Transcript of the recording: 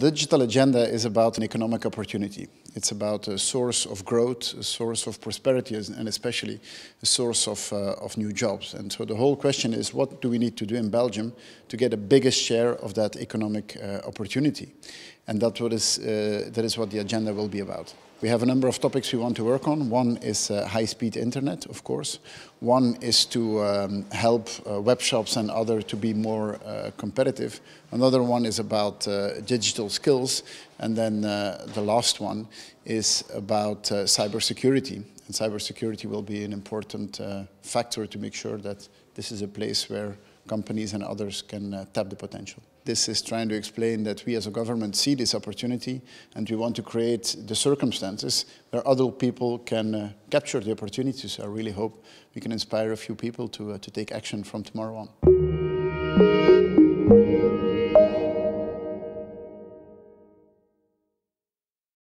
The digital agenda is about an economic opportunity. It's about a source of growth, a source of prosperity, and especially a source of, uh, of new jobs. And so the whole question is, what do we need to do in Belgium to get the biggest share of that economic uh, opportunity? And that, what is, uh, that is what the agenda will be about. We have a number of topics we want to work on. One is uh, high-speed internet, of course. One is to um, help uh, web shops and other to be more uh, competitive. Another one is about uh, digital skills. And then uh, the last one is about uh, cybersecurity. And cybersecurity will be an important factor to make sure that this is a place where companies and others can tap the potential. This is trying to explain that we as a government see this opportunity and we want to create the circumstances where other people can uh, capture the opportunities. I really hope we can inspire a few people to, uh, to take action from tomorrow on.